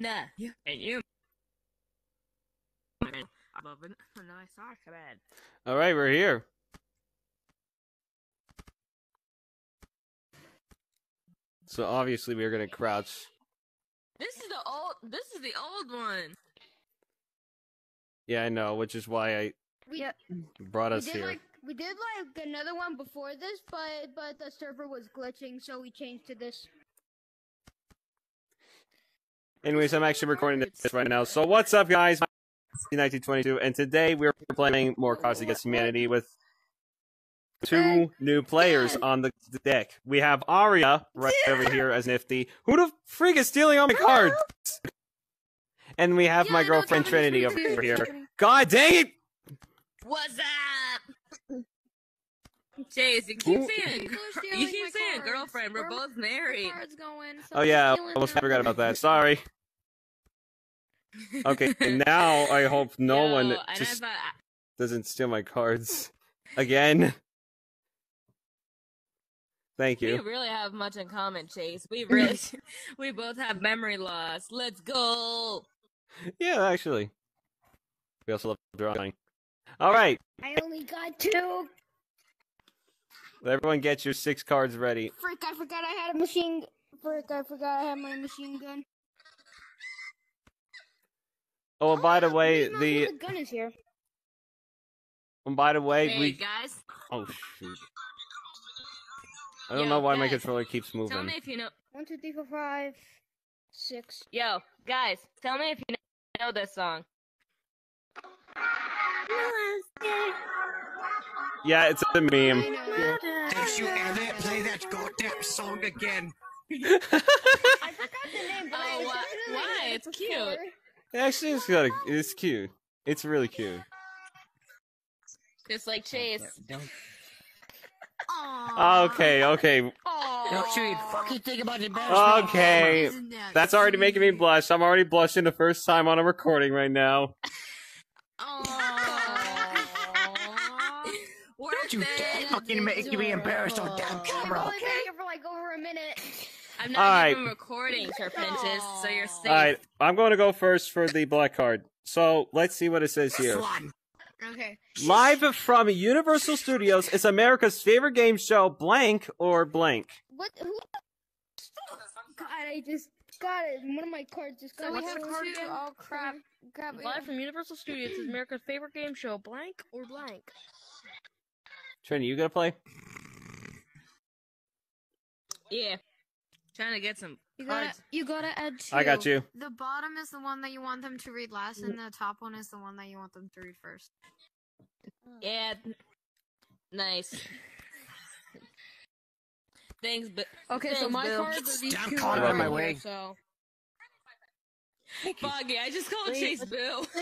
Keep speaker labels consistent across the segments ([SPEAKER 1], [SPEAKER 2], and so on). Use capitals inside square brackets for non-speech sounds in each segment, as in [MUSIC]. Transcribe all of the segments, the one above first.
[SPEAKER 1] Yeah. And you. Above it. Nice Aquaman.
[SPEAKER 2] All right, we're here. So obviously we're gonna crouch.
[SPEAKER 1] This is the old. This is the old one.
[SPEAKER 2] Yeah, I know, which is why I
[SPEAKER 3] We,
[SPEAKER 2] brought
[SPEAKER 3] we
[SPEAKER 2] us
[SPEAKER 3] did
[SPEAKER 2] here.
[SPEAKER 3] like we did like another one before this, but but the server was glitching, so we changed to this.
[SPEAKER 2] Anyways, I'm actually recording this right now. So what's up, guys? 1922, and today we're playing more Cards Against Humanity with two new players on the the deck. We have Aria right over here as Nifty. Who the freak is stealing all my cards? And we have my girlfriend Trinity over here. God dang it!
[SPEAKER 1] What's up? Chase, you keep
[SPEAKER 2] Ooh.
[SPEAKER 1] saying. You keep saying girlfriend. We're both married.
[SPEAKER 3] Cards going.
[SPEAKER 2] Oh yeah, I almost forgot about that. Sorry. Okay, [LAUGHS] now I hope no
[SPEAKER 1] Yo,
[SPEAKER 2] one just
[SPEAKER 1] I
[SPEAKER 2] doesn't steal my cards again. Thank you.
[SPEAKER 1] we really have much in common, Chase. We [LAUGHS] really, [LAUGHS] we both have memory loss. Let's go.
[SPEAKER 2] Yeah, actually. We also love drawing. All right,
[SPEAKER 3] I only got two.
[SPEAKER 2] everyone get your six cards ready.
[SPEAKER 3] Frick! I forgot I had a machine. Frick! I forgot I had my machine gun.
[SPEAKER 2] Oh, and by the way, the
[SPEAKER 3] the gun is here.
[SPEAKER 2] and by the way,
[SPEAKER 1] Hey
[SPEAKER 2] we
[SPEAKER 1] guys,
[SPEAKER 2] oh shoot. I don't
[SPEAKER 1] Yo,
[SPEAKER 2] know why my controller keeps moving.
[SPEAKER 1] tell
[SPEAKER 2] moving.
[SPEAKER 1] me if you know.
[SPEAKER 3] One, two, three, four, five, six.
[SPEAKER 1] Yo, guys, tell me if you know this song.
[SPEAKER 2] Yeah, it's a meme.
[SPEAKER 3] I know.
[SPEAKER 4] Don't you ever play that goddamn song again. [LAUGHS]
[SPEAKER 3] I forgot the name, but I
[SPEAKER 1] Oh,
[SPEAKER 3] was
[SPEAKER 1] why-
[SPEAKER 3] listening to
[SPEAKER 1] why?
[SPEAKER 3] It
[SPEAKER 1] It's
[SPEAKER 3] before.
[SPEAKER 1] cute.
[SPEAKER 2] Actually, it's got a, it's cute. It's really cute.
[SPEAKER 1] Just like Chase.
[SPEAKER 4] Don't,
[SPEAKER 2] Okay, okay,
[SPEAKER 4] don't you fucking think about it.
[SPEAKER 2] okay. That's already making me blush. I'm already blushing the first time on a recording right now.
[SPEAKER 4] Don't you dare fucking make me embarrassed on damn camera, okay?
[SPEAKER 3] been here for like over a minute.
[SPEAKER 1] I'm not
[SPEAKER 2] Alright.
[SPEAKER 1] even recording, Sir Pentious, so you're safe.
[SPEAKER 2] All right, I'm going to go first for the black card. So let's see what it says
[SPEAKER 4] This
[SPEAKER 2] here.
[SPEAKER 3] Okay.
[SPEAKER 2] Live from Universal Studios is America's favorite game show, blank or blank.
[SPEAKER 3] What? Who? God, I just got it. One of my cards just got.
[SPEAKER 5] So we have
[SPEAKER 3] the card
[SPEAKER 5] two-
[SPEAKER 3] again? Oh crap! Crap!
[SPEAKER 5] Live from Universal Studios is America's favorite game show, blank or blank?
[SPEAKER 2] Trini, you gonna play?
[SPEAKER 1] Yeah. Trying to get some
[SPEAKER 5] You gotta,
[SPEAKER 1] cards.
[SPEAKER 5] you gotta add two.
[SPEAKER 2] I got you.
[SPEAKER 5] The bottom is the one that you want them to read last, and the top one is the one that you want them to read first.
[SPEAKER 1] Yeah. Nice. Thanks, but
[SPEAKER 5] Okay, so my
[SPEAKER 1] Bill.
[SPEAKER 5] cards are these
[SPEAKER 4] Damn
[SPEAKER 5] two
[SPEAKER 4] card
[SPEAKER 5] right
[SPEAKER 2] out my
[SPEAKER 4] way.
[SPEAKER 5] So
[SPEAKER 1] Foggy, I just called Chase Bill. [LAUGHS]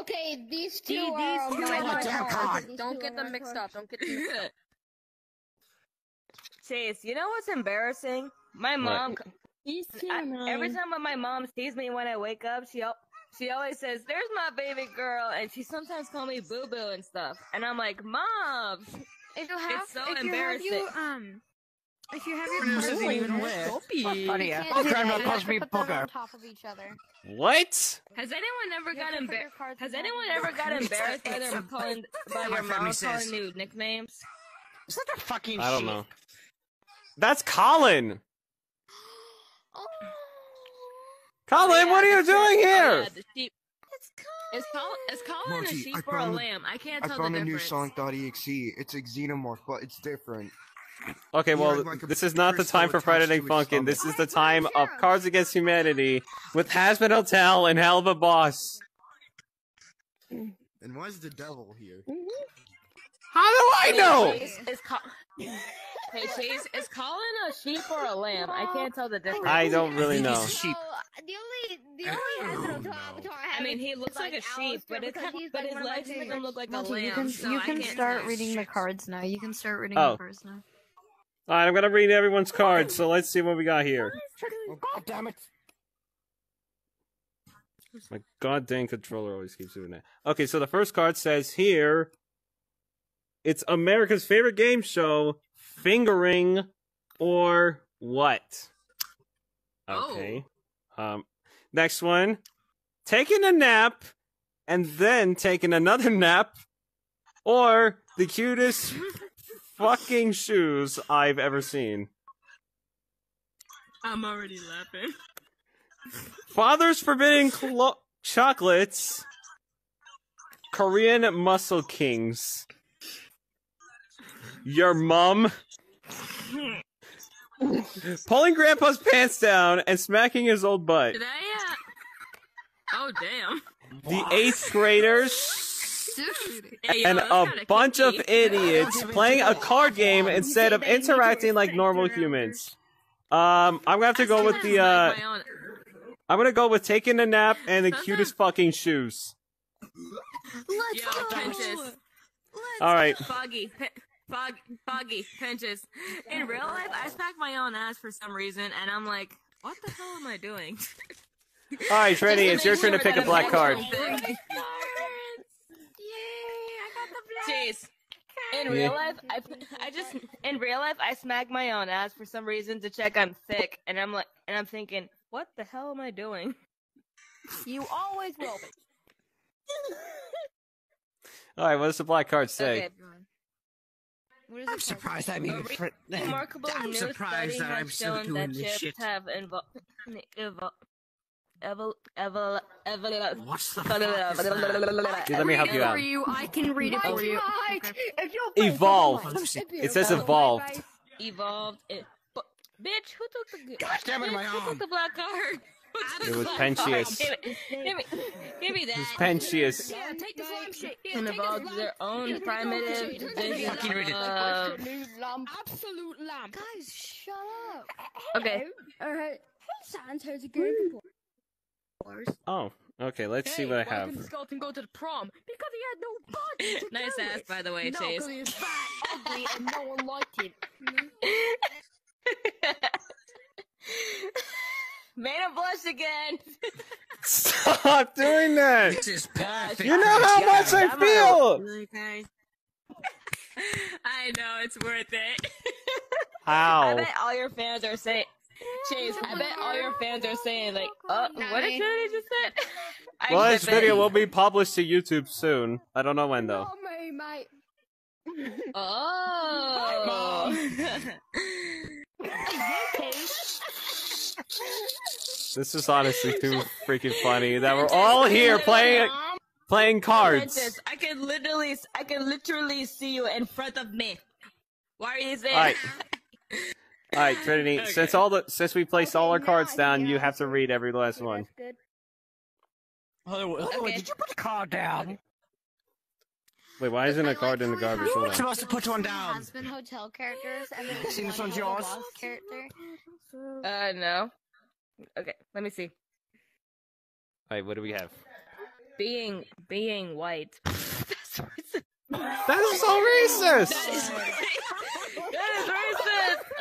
[SPEAKER 3] Okay, these two
[SPEAKER 5] these,
[SPEAKER 3] are
[SPEAKER 5] these two
[SPEAKER 3] my
[SPEAKER 5] are my
[SPEAKER 4] damn
[SPEAKER 3] cards.
[SPEAKER 4] card.
[SPEAKER 5] Don't get them mixed up. Don't get them mixed up. [LAUGHS]
[SPEAKER 1] Chase, you know what's embarrassing? My mom. I, every time when my mom sees me when I wake up, she al- she always says, "There's my baby girl," and she sometimes call me Boo Boo and stuff. And I'm like, "Mom,
[SPEAKER 5] If you have,
[SPEAKER 1] so
[SPEAKER 5] if you have
[SPEAKER 1] embarrassing.
[SPEAKER 5] you, um, if you have your
[SPEAKER 4] This isn't even
[SPEAKER 5] this,
[SPEAKER 4] weird.
[SPEAKER 5] Sophie.
[SPEAKER 4] What's funny,
[SPEAKER 5] You can't
[SPEAKER 4] oh,
[SPEAKER 5] do
[SPEAKER 4] crap,
[SPEAKER 5] that.
[SPEAKER 4] calls me
[SPEAKER 5] to put them
[SPEAKER 4] booger.
[SPEAKER 5] on top of each other.
[SPEAKER 2] What?
[SPEAKER 1] has anyone ever
[SPEAKER 5] You
[SPEAKER 1] got
[SPEAKER 5] have to put
[SPEAKER 1] embarrassed? Has anyone ever
[SPEAKER 5] each
[SPEAKER 1] got embarrassed by them calling by
[SPEAKER 4] My
[SPEAKER 1] your mom
[SPEAKER 4] says.
[SPEAKER 1] calling you nicknames?
[SPEAKER 4] Is that a fucking
[SPEAKER 2] I don't
[SPEAKER 4] shit?
[SPEAKER 2] know. That's Colin.
[SPEAKER 3] Oh.
[SPEAKER 2] Colin, what are you doing
[SPEAKER 1] Oh,
[SPEAKER 2] here?
[SPEAKER 1] yeah, the sheep. Is Colin, is Colin a sheep
[SPEAKER 6] I
[SPEAKER 1] or a
[SPEAKER 6] found
[SPEAKER 1] lamb? I can't
[SPEAKER 6] I
[SPEAKER 1] tell
[SPEAKER 6] found
[SPEAKER 1] the
[SPEAKER 6] a new
[SPEAKER 1] difference.
[SPEAKER 6] Sonic.exe. It's a xenomorph, but it's different.
[SPEAKER 2] Okay, well,
[SPEAKER 6] had, like,
[SPEAKER 2] this is not the time for
[SPEAKER 6] attached
[SPEAKER 2] Friday
[SPEAKER 6] to
[SPEAKER 2] Night Funkin'. This is the time of Cards Against Humanity with Hazbin Hotel and Helluva Boss.
[SPEAKER 6] And why is the devil here?
[SPEAKER 2] How do I know?
[SPEAKER 1] Chase, is Col- [LAUGHS] hey, Chase, is Colin a sheep or a lamb? I can't tell the difference.
[SPEAKER 2] I don't really
[SPEAKER 4] think he's
[SPEAKER 2] know.
[SPEAKER 4] a sheep.
[SPEAKER 3] Oh, the only, the only Hazard Avatar I have
[SPEAKER 1] I mean, he looks like, a sheep, but it's
[SPEAKER 3] he's,
[SPEAKER 1] but
[SPEAKER 3] like,
[SPEAKER 1] his
[SPEAKER 3] one of my
[SPEAKER 1] legs make him look like a lamb.
[SPEAKER 5] you can
[SPEAKER 1] so
[SPEAKER 5] you can start
[SPEAKER 1] tell.
[SPEAKER 5] reading the cards now. You can start reading
[SPEAKER 2] Oh.
[SPEAKER 5] the cards now.
[SPEAKER 2] Alright, I'm gonna read everyone's cards, so let's see what we got here.
[SPEAKER 4] Oh, God damn it.
[SPEAKER 2] My goddamn controller always keeps doing that. Okay, so the first card says here it's America's favorite game show, Fingering or What? Okay. Um Next one. Taking a nap and then taking another [LAUGHS] nap. Or the cutest [LAUGHS] fucking shoes I've ever seen.
[SPEAKER 1] I'm already laughing. [LAUGHS]
[SPEAKER 2] Father's forbidden clo- chocolates. Korean muscle kings. Your mum. Pulling grandpa's pants down and smacking his old butt.
[SPEAKER 1] Did I? Uh... Oh damn.
[SPEAKER 2] The eighth graders
[SPEAKER 5] Dude.
[SPEAKER 2] And a bunch of idiots playing a card game instead of interacting like normal humans. Um, I'm gonna have to go with the uh, I'm gonna go with taking a nap and the cutest fucking shoes.
[SPEAKER 5] Let's go.
[SPEAKER 2] All right,
[SPEAKER 1] Foggy, Fog, Foggy, Pinches. In real life, I smack my own ass for some reason, and I'm like, what the hell am I doing?
[SPEAKER 2] all right, Trini, it's your turn to pick a black card.
[SPEAKER 5] Yay! I got the black.
[SPEAKER 1] Jeez. In real life, I, I just in real life I smack my own ass for some reason to check I'm thick, and I'm like, and I'm thinking, what the hell am I doing?
[SPEAKER 3] You always will be.
[SPEAKER 2] All right, what does the black card say?
[SPEAKER 1] Okay.
[SPEAKER 3] What is
[SPEAKER 4] I'm surprised I'm even. Fr- [LAUGHS]
[SPEAKER 1] Remarkable
[SPEAKER 4] I'm surprised that I'm still doing
[SPEAKER 1] that
[SPEAKER 4] this shit.
[SPEAKER 1] have evol- evol- evol- evol- evol-
[SPEAKER 4] What's the fuck is that?
[SPEAKER 2] Let me help you out.
[SPEAKER 5] You, I can read it for you.
[SPEAKER 3] Mike, if you're playing
[SPEAKER 2] Evolved.
[SPEAKER 3] Pokemon, if you're
[SPEAKER 2] It says evolved.
[SPEAKER 1] Evolved. It, but, bitch, who took the?
[SPEAKER 4] God damn it,
[SPEAKER 1] bitch,
[SPEAKER 4] my
[SPEAKER 1] who took the black card? Who
[SPEAKER 2] It was
[SPEAKER 1] the black card?
[SPEAKER 2] Pentious.
[SPEAKER 1] Give me, give me, give me that.
[SPEAKER 2] It's Pentious.
[SPEAKER 3] Yeah, take the slime shit.
[SPEAKER 1] and evolved their own primitive vision
[SPEAKER 4] Fucking read it.
[SPEAKER 1] of.
[SPEAKER 3] Absolute lamb. Absolute lamb. Guys, shut up.
[SPEAKER 1] Okay.
[SPEAKER 3] Alright. Santa's a good boy.
[SPEAKER 2] Oh, okay. Let's see what I have.
[SPEAKER 3] skeleton go to the prom? Because he had no body to [LAUGHS]
[SPEAKER 1] Nice ass,
[SPEAKER 3] it.
[SPEAKER 1] by the way,
[SPEAKER 3] no,
[SPEAKER 1] Chase.
[SPEAKER 3] because he was fat, ugly, and no one liked him. [LAUGHS] [LAUGHS]
[SPEAKER 1] Made him blush again.
[SPEAKER 2] Stop doing that.
[SPEAKER 4] This is perfect.
[SPEAKER 2] You know how much I feel.
[SPEAKER 1] Okay. [LAUGHS] I know it's worth it. [LAUGHS]
[SPEAKER 2] How?
[SPEAKER 1] I bet all your fans are saying, Chase. I bet all your fans are saying like, "Oh, what did Trinity just said?" [LAUGHS] I
[SPEAKER 2] Well, this video will be published to YouTube soon. I don't know when though.
[SPEAKER 3] Oh me, mate.
[SPEAKER 1] Oh.
[SPEAKER 2] This is honestly too freaking funny that we're all here playing playing cards.
[SPEAKER 1] I can literally, I can literally see you in front of me. Why are you saying?
[SPEAKER 2] All right. [LAUGHS] All right, Trinity.
[SPEAKER 1] Okay.
[SPEAKER 2] Since all the since we placed all our cards down, you have to read every last one.
[SPEAKER 3] good.
[SPEAKER 4] Hold on, hold on,
[SPEAKER 1] Okay.
[SPEAKER 4] Did you put the card down?
[SPEAKER 2] Wait, why isn't a card
[SPEAKER 5] like
[SPEAKER 2] in the garbage?
[SPEAKER 5] have
[SPEAKER 2] Hold
[SPEAKER 4] You're supposed to put one
[SPEAKER 5] the
[SPEAKER 4] down.
[SPEAKER 5] Hazbin Hotel characters and then
[SPEAKER 4] See, this
[SPEAKER 5] one
[SPEAKER 4] one's yours?
[SPEAKER 5] character.
[SPEAKER 1] Uh, no. Okay, let me see.
[SPEAKER 2] All right, what do we have?
[SPEAKER 1] Being, being white. That's [LAUGHS] racist.
[SPEAKER 2] That is so racist.
[SPEAKER 1] That is racist. [LAUGHS]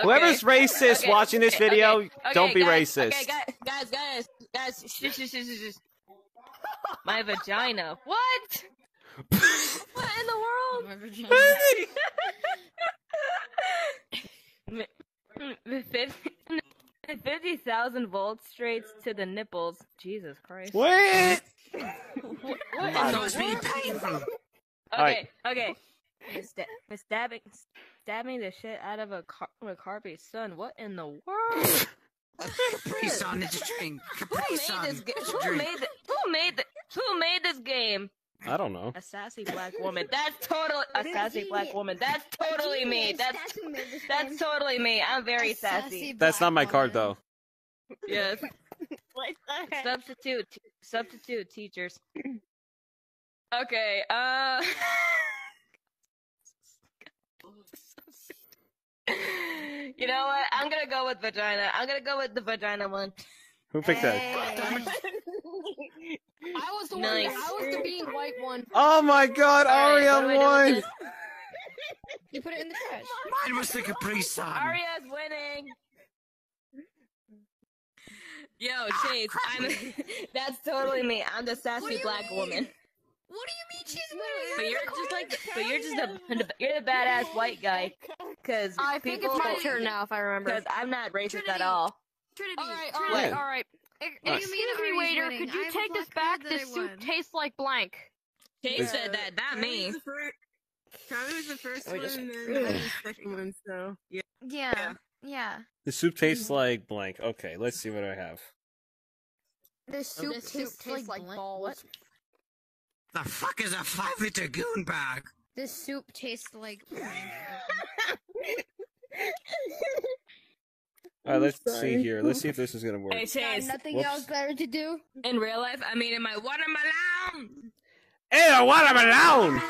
[SPEAKER 1] Okay.
[SPEAKER 2] Whoever's racist
[SPEAKER 1] Okay,
[SPEAKER 2] watching this
[SPEAKER 1] okay,
[SPEAKER 2] video,
[SPEAKER 1] okay,
[SPEAKER 2] don't be
[SPEAKER 1] guys,
[SPEAKER 2] racist.
[SPEAKER 1] Okay, guys, guys, guys, guys, shh, shh, shh, shh, shh. My vagina. What? What in the world?
[SPEAKER 5] My vagina.
[SPEAKER 1] Fifty thousand volts straight to the nipples. Jesus Christ.
[SPEAKER 2] What?
[SPEAKER 1] What in
[SPEAKER 4] no,
[SPEAKER 1] the
[SPEAKER 4] it's really
[SPEAKER 1] world?
[SPEAKER 4] painful.
[SPEAKER 1] Okay,
[SPEAKER 2] Alright.
[SPEAKER 1] okay. We're sta- stabbing, stabbing the shit out of a car- McCarthy's son. What in the world?
[SPEAKER 4] Capri Sun, it's a drink.
[SPEAKER 1] Who
[SPEAKER 4] Capri
[SPEAKER 1] made
[SPEAKER 4] Sun,
[SPEAKER 1] this? Ga-
[SPEAKER 4] it's a
[SPEAKER 1] who
[SPEAKER 4] drink.
[SPEAKER 1] made the- Who made the- Who made this game?
[SPEAKER 2] I don't know.
[SPEAKER 1] A sassy black woman. That's totally a sassy black woman. That's totally me. That's that's totally me. I'm very sassy.
[SPEAKER 2] That's not my card though.
[SPEAKER 1] Yes. [LAUGHS] Substitute substitute teachers. [CLEARS THROAT] Okay. Uh. [LAUGHS] you know what? I'm gonna go with vagina. I'm gonna go with the vagina one.
[SPEAKER 2] Who picked that?
[SPEAKER 3] I was the
[SPEAKER 1] Nice.
[SPEAKER 3] one. I was the being white one.
[SPEAKER 2] Oh my God,
[SPEAKER 1] Alright,
[SPEAKER 2] Aria
[SPEAKER 1] I do
[SPEAKER 2] won.
[SPEAKER 1] with
[SPEAKER 3] You put it in the trash.
[SPEAKER 4] Mine was the Capri Sun.
[SPEAKER 1] Aria's winning. Yo, ah, Chase, I'm. [LAUGHS] that's totally me. I'm the sassy black woman.
[SPEAKER 5] What do you mean she's winning?
[SPEAKER 1] But you're just like, but you're just a, you're [LAUGHS] the badass white guy. Cause
[SPEAKER 3] I think
[SPEAKER 1] people,
[SPEAKER 3] it's my turn now, if I remember.
[SPEAKER 1] Cause I'm not racist at all.
[SPEAKER 5] Trinity.
[SPEAKER 3] All right, all
[SPEAKER 5] Trinity.
[SPEAKER 3] right,
[SPEAKER 2] Yeah.
[SPEAKER 3] all right.
[SPEAKER 2] Alright.
[SPEAKER 5] Excuse
[SPEAKER 7] Excuse me, waiter. Could you take this back? This soup tastes like blank.
[SPEAKER 1] Chase said that, not me.
[SPEAKER 8] Charlie was the first
[SPEAKER 1] We
[SPEAKER 8] one,
[SPEAKER 1] just-
[SPEAKER 8] and then I was the second one. So yeah.
[SPEAKER 5] Yeah. Yeah.
[SPEAKER 2] The soup tastes mm-hmm. like blank. Okay, let's see what I have.
[SPEAKER 3] The oh, soup,
[SPEAKER 7] This soup
[SPEAKER 3] tastes,
[SPEAKER 7] tastes
[SPEAKER 3] like,
[SPEAKER 7] like
[SPEAKER 3] balls.
[SPEAKER 4] The fuck is a five liter goon bag?
[SPEAKER 3] This soup tastes like. [LAUGHS]
[SPEAKER 2] All right, let's see here. Let's see if this is gonna work.
[SPEAKER 1] Hey,
[SPEAKER 3] Got nothing
[SPEAKER 2] Whoops.
[SPEAKER 3] else better to do.
[SPEAKER 1] In real life, I mean, in my watermelon.
[SPEAKER 2] Hey, a watermelon!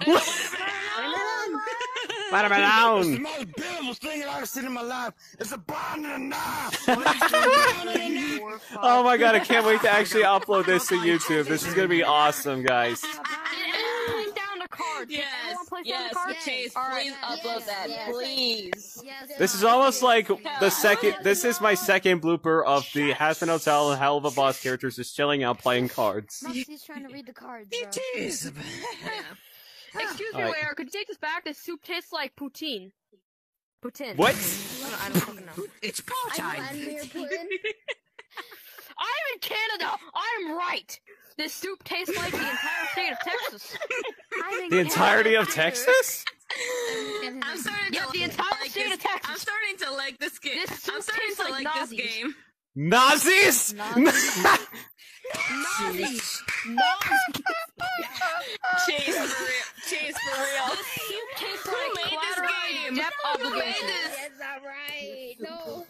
[SPEAKER 6] The [LAUGHS]
[SPEAKER 2] Watermelon!
[SPEAKER 6] most beautiful thing I've ever seen in my life. It's a bomb and a knife. [LAUGHS]
[SPEAKER 2] Oh my god, I can't wait to actually upload this to YouTube. This is gonna be awesome, guys. [LAUGHS]
[SPEAKER 7] Did everyone play down the cards?
[SPEAKER 1] Yes,
[SPEAKER 7] everyone play down
[SPEAKER 1] yes,
[SPEAKER 7] the cards?
[SPEAKER 1] Chase,
[SPEAKER 7] All right.
[SPEAKER 1] please upload
[SPEAKER 3] yes,
[SPEAKER 1] that,
[SPEAKER 3] yes.
[SPEAKER 1] please.
[SPEAKER 3] Yes.
[SPEAKER 2] This is almost like the second. This is my second blooper of the Hazbin Hotel and Helluva Boss characters just chilling out playing cards.
[SPEAKER 3] Moxxie's trying to read the cards, bro.
[SPEAKER 4] It is. [LAUGHS] [LAUGHS]
[SPEAKER 7] Excuse me,
[SPEAKER 2] Alright.
[SPEAKER 7] waiter. Could you take this back? This soup tastes like poutine. Poutine.
[SPEAKER 2] What?
[SPEAKER 7] I don't fucking know. [LAUGHS]
[SPEAKER 4] It's poutine.
[SPEAKER 3] I
[SPEAKER 4] time.
[SPEAKER 3] know Admir Putin.
[SPEAKER 7] I'm in Canada. I'm right. This soup tastes like the entire state of Texas.
[SPEAKER 2] The entirety of Texas?
[SPEAKER 1] I'm starting to
[SPEAKER 7] Yeah,
[SPEAKER 1] like,
[SPEAKER 7] the entire
[SPEAKER 1] like
[SPEAKER 7] state
[SPEAKER 1] this.
[SPEAKER 7] of Texas.
[SPEAKER 1] I'm starting to like this game.
[SPEAKER 7] This
[SPEAKER 1] I'm starting to
[SPEAKER 7] like
[SPEAKER 1] like this
[SPEAKER 7] Nazis.
[SPEAKER 1] game.
[SPEAKER 2] Nazis? [LAUGHS]
[SPEAKER 1] Chase for real. Chase for real.
[SPEAKER 7] This soup tastes
[SPEAKER 1] Who
[SPEAKER 7] like
[SPEAKER 1] made this game?
[SPEAKER 7] debt
[SPEAKER 1] Who made this?
[SPEAKER 3] Yes, alright. No.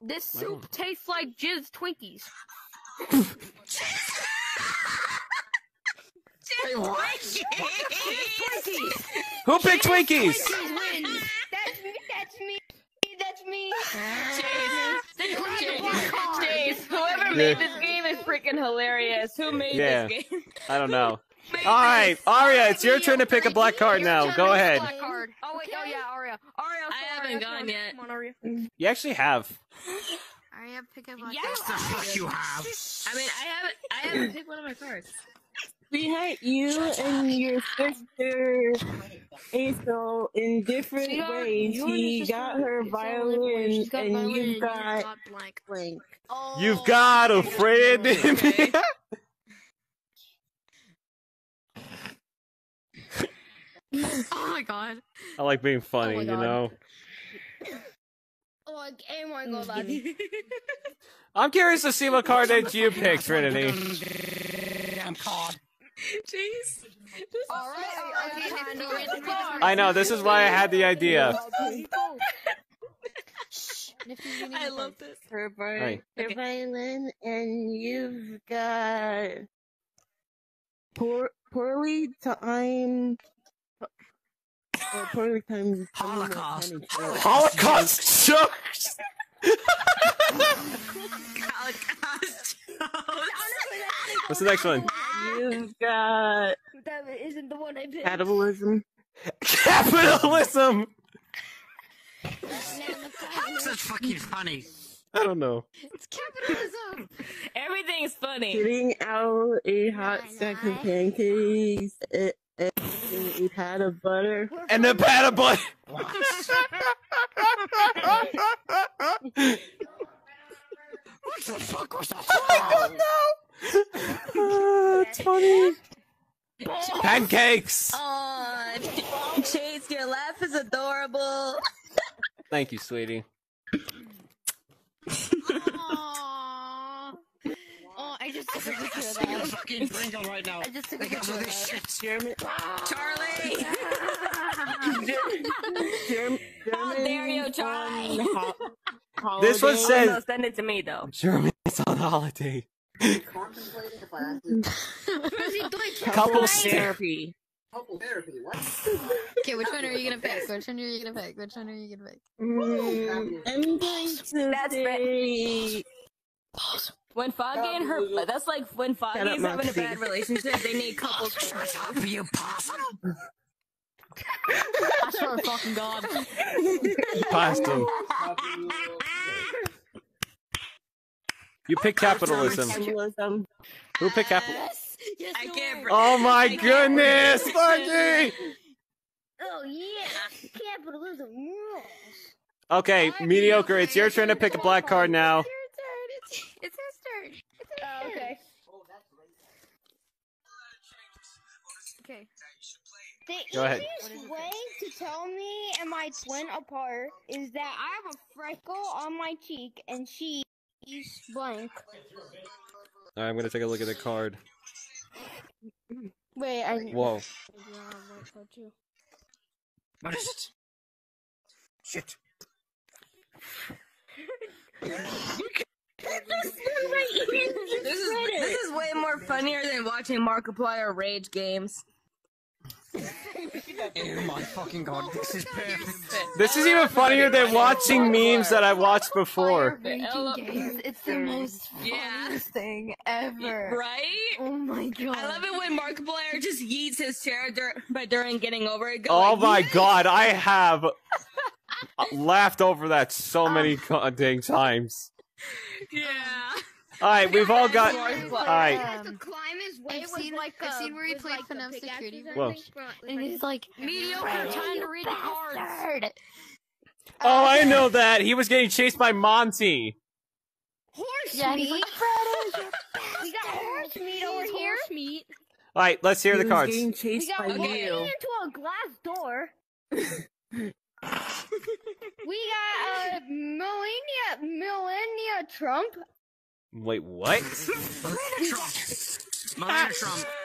[SPEAKER 7] This soup tastes like jizz Twinkies. [LAUGHS]
[SPEAKER 2] Who picked Twinkies?
[SPEAKER 3] Twinkies win. That's me. That's me. That's me.
[SPEAKER 1] Chase, Chase, whoever made this game is freaking hilarious. Who made
[SPEAKER 2] Yeah.
[SPEAKER 1] this game?
[SPEAKER 2] I don't know. [LAUGHS] Alright, Aria, it's your turn to pick a black card now. Go ahead.
[SPEAKER 7] Black card. Oh wait, oh yeah, Aria. Aria,
[SPEAKER 1] I haven't
[SPEAKER 7] Aria,
[SPEAKER 1] gone yet.
[SPEAKER 7] Come on, Aria.
[SPEAKER 2] You actually have. [LAUGHS]
[SPEAKER 5] Aria, pick up.
[SPEAKER 7] Yeah.
[SPEAKER 4] What [LAUGHS] the fuck you have?
[SPEAKER 1] I mean, I haven't. I haven't picked one of my cards.
[SPEAKER 8] Sweetheart, you and your sister Aisel in different
[SPEAKER 7] Sweetheart,
[SPEAKER 8] ways.
[SPEAKER 7] you
[SPEAKER 8] He got her
[SPEAKER 7] Aisel in different ways.
[SPEAKER 8] violin,
[SPEAKER 7] got
[SPEAKER 8] and
[SPEAKER 7] violin
[SPEAKER 8] you've
[SPEAKER 7] you've
[SPEAKER 8] got
[SPEAKER 5] got blank.
[SPEAKER 8] blank.
[SPEAKER 2] Oh, you've got a friend in me. [LAUGHS] [LAUGHS]
[SPEAKER 5] Oh my god.
[SPEAKER 2] I like being oh funny,
[SPEAKER 3] Oh
[SPEAKER 2] you know.
[SPEAKER 3] Oh, like, oh my god, laddie.
[SPEAKER 2] I'm curious to see what card that you picked, Trinity.
[SPEAKER 4] I'm caught.
[SPEAKER 1] Chase.
[SPEAKER 3] Alright, alright, time to read the.
[SPEAKER 2] I know, this is why I had the idea.
[SPEAKER 3] Nifty,
[SPEAKER 1] I love this.
[SPEAKER 8] Her, vi-
[SPEAKER 2] Right.
[SPEAKER 8] her
[SPEAKER 1] Okay.
[SPEAKER 8] violin, and you've got poor, poorly timed. Oh, poorly timed.
[SPEAKER 4] Holocaust.
[SPEAKER 2] Holocaust jokes!
[SPEAKER 1] Holocaust.
[SPEAKER 2] What's the next one?
[SPEAKER 8] You've got
[SPEAKER 3] That isn't the one I picked.
[SPEAKER 8] capitalism.
[SPEAKER 2] Capitalism!
[SPEAKER 4] Such fucking funny.
[SPEAKER 2] I don't know.
[SPEAKER 5] It's capitalism.
[SPEAKER 1] Everything's funny.
[SPEAKER 8] Getting out a hot stack of pancakes eh, and, and a pat of butter.
[SPEAKER 2] And the pat of butt!
[SPEAKER 4] What the fuck was that?
[SPEAKER 2] Uh, it's funny. Pancakes!
[SPEAKER 1] Aw, [LAUGHS] Chase, your laugh is adorable.
[SPEAKER 2] Thank you, sweetie. [LAUGHS]
[SPEAKER 5] Aww.
[SPEAKER 3] Oh, I just took a picture of
[SPEAKER 4] Sing a
[SPEAKER 3] that.
[SPEAKER 4] fucking [LAUGHS] Pringle right now.
[SPEAKER 3] I just took a
[SPEAKER 4] Because
[SPEAKER 3] picture
[SPEAKER 4] of
[SPEAKER 3] of
[SPEAKER 4] this
[SPEAKER 3] that.
[SPEAKER 4] shit.
[SPEAKER 8] German,
[SPEAKER 1] Charlie. [LAUGHS]
[SPEAKER 8] German,
[SPEAKER 1] How dare you try?
[SPEAKER 8] ho-
[SPEAKER 2] This one
[SPEAKER 8] holiday.
[SPEAKER 2] says-
[SPEAKER 1] No, send it to me though.
[SPEAKER 2] Germany's on holiday. [LAUGHS]
[SPEAKER 3] Couple therapy.
[SPEAKER 2] Couple
[SPEAKER 8] therapy. What?
[SPEAKER 5] Okay, which one are you gonna pick? Which one are you gonna pick? Which one are you gonna pick?
[SPEAKER 8] Mm, I'm going to
[SPEAKER 1] That's
[SPEAKER 8] say
[SPEAKER 1] When Foggy and her, that's like when Foggy's
[SPEAKER 8] up,
[SPEAKER 1] having a bad relationship, they need couples.
[SPEAKER 4] Shut up, you possum.
[SPEAKER 7] I swear to fucking god.
[SPEAKER 2] Past him. You pick capitalism.
[SPEAKER 8] capitalism.
[SPEAKER 2] Who pick capital?
[SPEAKER 3] Yes, yes,
[SPEAKER 1] I can't.
[SPEAKER 3] are.
[SPEAKER 1] br-
[SPEAKER 2] Oh my
[SPEAKER 1] I
[SPEAKER 2] goodness,
[SPEAKER 1] believe- [LAUGHS]
[SPEAKER 2] Foggy!
[SPEAKER 3] Oh yeah, capitalism rules.
[SPEAKER 2] Okay, mediocre. It's your turn to pick a black card now.
[SPEAKER 5] It's his turn. It's his
[SPEAKER 3] Oh,
[SPEAKER 5] turn.
[SPEAKER 3] okay.
[SPEAKER 5] Oh, okay.
[SPEAKER 3] The
[SPEAKER 2] Go ahead.
[SPEAKER 3] easiest way to tell me and my twin apart is that I have a freckle on my cheek and she's blank.
[SPEAKER 2] All right, I'm gonna take a look at the card.
[SPEAKER 3] Wait, I.
[SPEAKER 2] Whoa.
[SPEAKER 4] What is it? Shit. [LAUGHS]
[SPEAKER 1] This is this is way more funnier than watching Markiplier rage games. [LAUGHS]
[SPEAKER 4] Oh my fucking god, oh this is perfect.
[SPEAKER 2] This is even funnier than watching memes that I watched before.
[SPEAKER 1] Ella-
[SPEAKER 5] It's the most
[SPEAKER 1] Yeah.
[SPEAKER 5] funniest thing ever.
[SPEAKER 1] Right?
[SPEAKER 5] Oh my god.
[SPEAKER 1] I love it when Markiplier just yeets his chair dur- but during getting over it. Go
[SPEAKER 2] Oh
[SPEAKER 1] like,
[SPEAKER 2] my god, I have [LAUGHS] laughed over that so many um, goddamn times. [LAUGHS]
[SPEAKER 1] Um, yeah.
[SPEAKER 2] All right, we've all got.
[SPEAKER 1] Markiplier.
[SPEAKER 2] All right,
[SPEAKER 3] Like to climb his way
[SPEAKER 5] I've seen-
[SPEAKER 3] like
[SPEAKER 5] I've
[SPEAKER 3] a-
[SPEAKER 5] seen where he played
[SPEAKER 3] like the
[SPEAKER 5] FNAF security
[SPEAKER 2] Whoa.
[SPEAKER 5] And he's like,
[SPEAKER 7] Mediocre time to read the cards.
[SPEAKER 2] oh, I uh, know that he was getting chased by Monty.
[SPEAKER 3] Horse
[SPEAKER 5] Yeah,
[SPEAKER 3] meat.
[SPEAKER 5] like, [LAUGHS]
[SPEAKER 3] we got horse meat over here.
[SPEAKER 7] Horse meat.
[SPEAKER 2] All right, let's hear
[SPEAKER 8] He
[SPEAKER 2] the
[SPEAKER 8] was
[SPEAKER 2] cards.
[SPEAKER 8] Getting
[SPEAKER 3] We
[SPEAKER 8] chased
[SPEAKER 3] got
[SPEAKER 8] by
[SPEAKER 3] walking
[SPEAKER 8] you.
[SPEAKER 3] into a glass door. [LAUGHS] [LAUGHS] we got uh, Melania Melania Trump.
[SPEAKER 2] Wait, what?
[SPEAKER 4] Melania Trump. Melania Trump. [LAUGHS]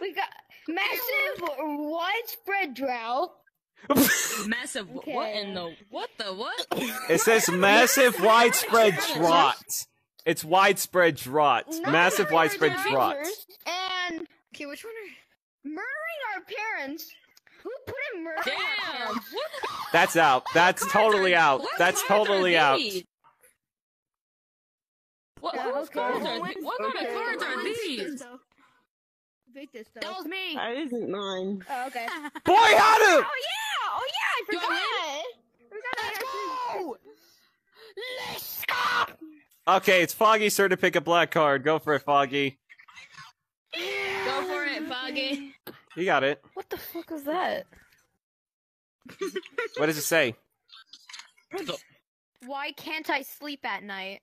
[SPEAKER 3] We got massive widespread drought.
[SPEAKER 1] Massive. wh- What in the what the what?
[SPEAKER 2] It says massive widespread drought. It's widespread drought.
[SPEAKER 3] None
[SPEAKER 2] Massive widespread drought.
[SPEAKER 3] And
[SPEAKER 5] okay, which one are
[SPEAKER 3] murdering our parents. Who put in murdering our
[SPEAKER 1] Damn.
[SPEAKER 3] parents?
[SPEAKER 1] What,
[SPEAKER 2] That's out. That's
[SPEAKER 1] cards
[SPEAKER 2] totally
[SPEAKER 1] are-
[SPEAKER 2] out. That's totally out.
[SPEAKER 1] What,
[SPEAKER 3] Yeah,
[SPEAKER 1] whose cards are these? What kind
[SPEAKER 8] Okay.
[SPEAKER 1] of cards are these?
[SPEAKER 3] this though. Pick.
[SPEAKER 7] That was me.
[SPEAKER 8] That isn't mine.
[SPEAKER 3] Oh, okay. [LAUGHS]
[SPEAKER 2] Boy, how
[SPEAKER 3] Oh yeah! Oh yeah! I forgot.
[SPEAKER 1] win?
[SPEAKER 3] I forgot I actually-
[SPEAKER 7] Let's go.
[SPEAKER 2] Okay, it's Foggy's turn to pick a black card. Go for it, Foggy.
[SPEAKER 1] Go for it, Foggy.
[SPEAKER 2] You got it.
[SPEAKER 5] What the fuck was that? [LAUGHS]
[SPEAKER 2] What does it say?
[SPEAKER 5] Why can't I sleep at night?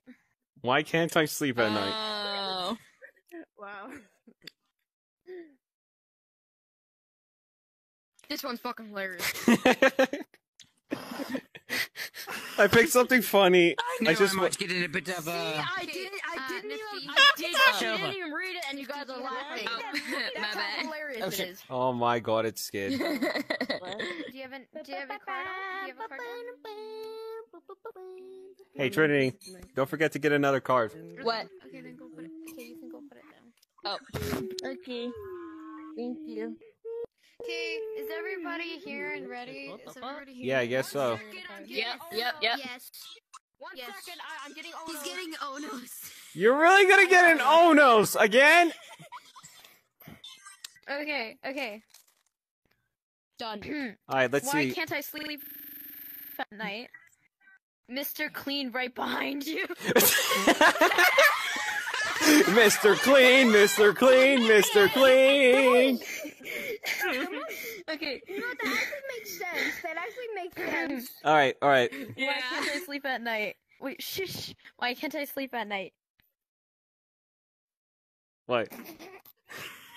[SPEAKER 2] Why can't I sleep at night?
[SPEAKER 1] Oh.
[SPEAKER 3] Wow.
[SPEAKER 7] This one's fucking hilarious. [LAUGHS] [LAUGHS]
[SPEAKER 2] I picked something funny. [LAUGHS]
[SPEAKER 4] I
[SPEAKER 2] I
[SPEAKER 4] knew I,
[SPEAKER 2] just
[SPEAKER 4] might get in a bit of
[SPEAKER 7] See,
[SPEAKER 4] a.
[SPEAKER 7] I didn't. I
[SPEAKER 5] uh,
[SPEAKER 7] didn't
[SPEAKER 5] Nifty.
[SPEAKER 7] even. I did, I didn't even read it, and you guys are laughing.
[SPEAKER 1] Oh, [LAUGHS] my
[SPEAKER 7] how
[SPEAKER 1] bad.
[SPEAKER 7] hilarious
[SPEAKER 4] Oh,
[SPEAKER 7] it
[SPEAKER 4] shit.
[SPEAKER 7] is.
[SPEAKER 2] Oh my god, it's skid. [LAUGHS]
[SPEAKER 5] Do you have an, do you have a card? Do you have a card?
[SPEAKER 2] Hey Trinity, don't forget to get another card.
[SPEAKER 1] What?
[SPEAKER 5] Okay, then go put it. Okay, you can go put it down.
[SPEAKER 1] Oh.
[SPEAKER 8] Okay. Thank you.
[SPEAKER 5] Okay, is everybody here and ready? Is everybody here?
[SPEAKER 2] Yeah, I guess so.
[SPEAKER 1] Yep, yep, yep.
[SPEAKER 3] Yes.
[SPEAKER 7] One
[SPEAKER 5] Yes.
[SPEAKER 7] second, I, I'm getting. Oh,
[SPEAKER 5] He's getting Onos.
[SPEAKER 2] You're really gonna get an Onos again?
[SPEAKER 5] Okay, okay.
[SPEAKER 7] done. [CLEARS THROAT]
[SPEAKER 2] Alright, let's
[SPEAKER 5] Why
[SPEAKER 2] see.
[SPEAKER 5] Why can't I sleep at night? Mr. Clean right behind you. [LAUGHS] [LAUGHS]
[SPEAKER 2] Mr. Clean, Mr. Clean, Mr. Clean. [LAUGHS]
[SPEAKER 5] okay.
[SPEAKER 3] No, that actually makes sense. That actually makes sense. [LAUGHS]
[SPEAKER 2] Alright, alright.
[SPEAKER 5] Why can't I sleep at night? Wait, shush. Why can't I sleep at night?
[SPEAKER 2] What?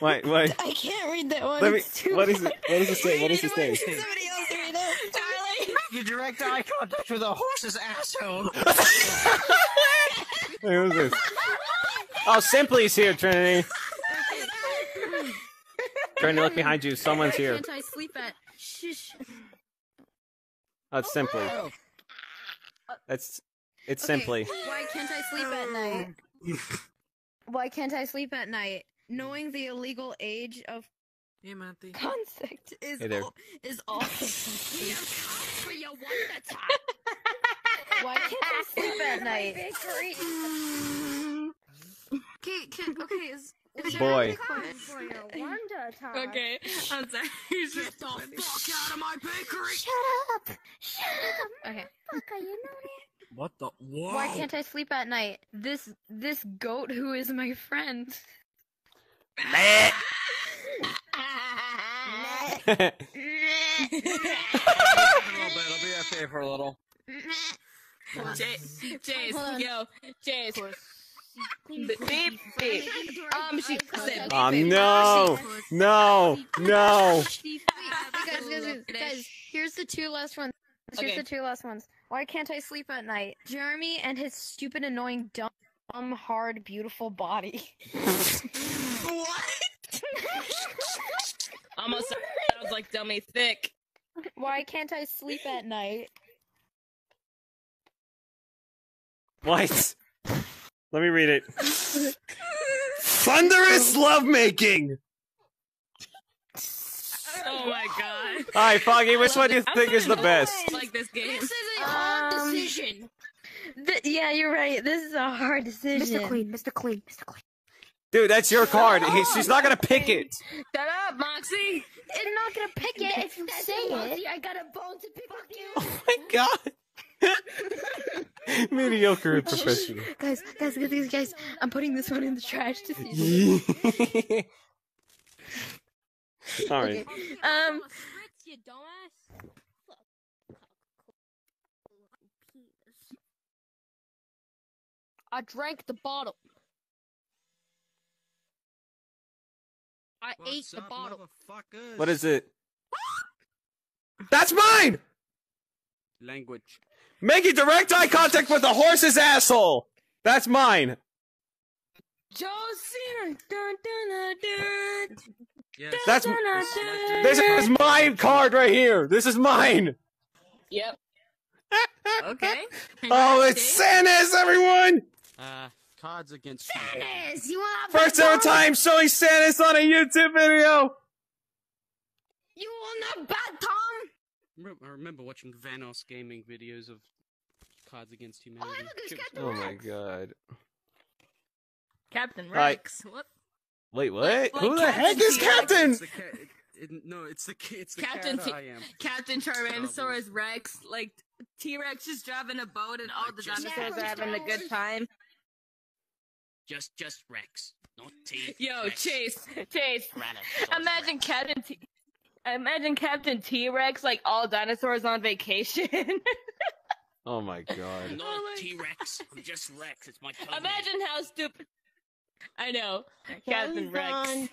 [SPEAKER 2] Wait, wait. [LAUGHS]
[SPEAKER 5] I can't read that one.
[SPEAKER 2] Let me.
[SPEAKER 5] It's too
[SPEAKER 2] What is it? What does it say? What does it say?
[SPEAKER 5] Somebody else read it. Charlie.
[SPEAKER 4] You direct eye contact with a horse's asshole.
[SPEAKER 2] Wait, who's this? Oh, Simply's here, Trinity. Trinity, look behind you. Someone's
[SPEAKER 5] Why
[SPEAKER 2] here.
[SPEAKER 5] can't I sleep at? Shush.
[SPEAKER 2] That's oh, Simply.
[SPEAKER 4] Oh.
[SPEAKER 2] That's. It's
[SPEAKER 5] Okay,
[SPEAKER 2] Simply.
[SPEAKER 5] Why can't I sleep at night? [LAUGHS] Why can't I sleep at night? Knowing the illegal age of
[SPEAKER 4] Hey, Matthew.
[SPEAKER 5] concept is
[SPEAKER 2] Hey there.
[SPEAKER 5] al- is also [LAUGHS]
[SPEAKER 7] For your wonder [LAUGHS] time.
[SPEAKER 5] Why can't I sleep at night?
[SPEAKER 3] Bakery.
[SPEAKER 5] Okay, can, okay, is, is there
[SPEAKER 2] Boy.
[SPEAKER 5] any question?
[SPEAKER 3] For your wonder time.
[SPEAKER 1] Okay, I'm sorry. [LAUGHS]
[SPEAKER 4] Get the fuck out of my bakery!
[SPEAKER 3] Shut up. Shut up.
[SPEAKER 5] Okay.
[SPEAKER 3] Fucker, you know that?
[SPEAKER 4] What the? Whoa!
[SPEAKER 5] Why can't I sleep at night? This this goat who is my friend. [LAUGHS]
[SPEAKER 4] Oh, a little bit. I'll be okay for a little.
[SPEAKER 1] Chase, Chase, yo, Chase. Beep, beep, beep. Um, she said,
[SPEAKER 2] Oh no, no, no.
[SPEAKER 5] guys, guys, guys, guys, here's the two last ones. Here's
[SPEAKER 1] Okay.
[SPEAKER 5] the two last ones. Why can't I sleep at night? Jeremy and his stupid, annoying, dumb, dumb, hard, beautiful body. [LAUGHS] What? [LAUGHS]
[SPEAKER 1] Almost sounds like dummy thick.
[SPEAKER 5] Why can't I sleep at night?
[SPEAKER 2] What? Let me read it. Thunderous lovemaking.
[SPEAKER 1] Oh my god.
[SPEAKER 2] All right, Foggy, which one do you
[SPEAKER 1] I'm
[SPEAKER 2] think is the
[SPEAKER 1] fine.
[SPEAKER 2] best?
[SPEAKER 1] Like this game.
[SPEAKER 5] This is a hard
[SPEAKER 3] Um,
[SPEAKER 5] decision. Th- yeah, you're right. This is a hard decision.
[SPEAKER 3] Mr. Queen, Mr. Queen, Mr. Clean.
[SPEAKER 2] Dude, that's your card. He, she's not gonna pick it.
[SPEAKER 1] Shut up, Moxxie.
[SPEAKER 3] I'm not gonna pick it if you say it.
[SPEAKER 5] I got a bone to pick with you.
[SPEAKER 2] Oh my god. [LAUGHS] [LAUGHS] Mediocre and professional. [LAUGHS]
[SPEAKER 5] Guys, guys, guys, guys, guys, I'm putting this one in the trash to see. [LAUGHS]
[SPEAKER 2] All right.
[SPEAKER 5] Um,
[SPEAKER 7] I drank the bottle. I ate the
[SPEAKER 9] up,
[SPEAKER 7] bottle.
[SPEAKER 9] motherfuckers?
[SPEAKER 2] What is it? That's mine.
[SPEAKER 9] Language.
[SPEAKER 2] Making direct eye contact with the horse's asshole. That's mine.
[SPEAKER 1] John Cena. Dun, dun, dun, dun.
[SPEAKER 9] Yes.
[SPEAKER 2] That's this is my card right here. This is mine.
[SPEAKER 1] Yep. Okay. [LAUGHS]
[SPEAKER 2] Oh, it's Santa's, everyone.
[SPEAKER 9] Uh, cards against you.
[SPEAKER 3] Yes, you want
[SPEAKER 2] First ever time showing Santa's on a YouTube video.
[SPEAKER 3] You want a bad Tom?
[SPEAKER 9] Remember, I remember watching VanossGaming videos of Cards Against oh, Humanity.
[SPEAKER 3] look, it's Captain
[SPEAKER 2] Oh
[SPEAKER 9] great.
[SPEAKER 2] my god.
[SPEAKER 1] Captain
[SPEAKER 2] Right.
[SPEAKER 1] Rex. What?
[SPEAKER 2] Wait, what?
[SPEAKER 1] Like
[SPEAKER 2] Who the heck is
[SPEAKER 1] T-Rex.
[SPEAKER 2] Captain?
[SPEAKER 9] It's the cat. It, it, no, it's the ca- it's the
[SPEAKER 1] Captain
[SPEAKER 9] cat
[SPEAKER 1] T-
[SPEAKER 9] I am.
[SPEAKER 1] Captain Tyrannosaurus Rex. Like T Rex is driving a boat and all the
[SPEAKER 9] Just-
[SPEAKER 1] dinosaurs are having a good time.
[SPEAKER 9] Just just Rex, not T.
[SPEAKER 1] Yo,
[SPEAKER 9] Rex.
[SPEAKER 1] Chase, Chase.
[SPEAKER 9] Tyrannosaurus
[SPEAKER 1] Imagine
[SPEAKER 9] Rex.
[SPEAKER 1] Captain T. Imagine Captain T Rex like all dinosaurs on vacation. [LAUGHS]
[SPEAKER 2] Oh my
[SPEAKER 9] I'm
[SPEAKER 2] god.
[SPEAKER 9] not
[SPEAKER 1] Oh my
[SPEAKER 9] a T-Rex. I'm just Rex. It's my code name.
[SPEAKER 1] Imagine how stupid. I know, Captain Rex.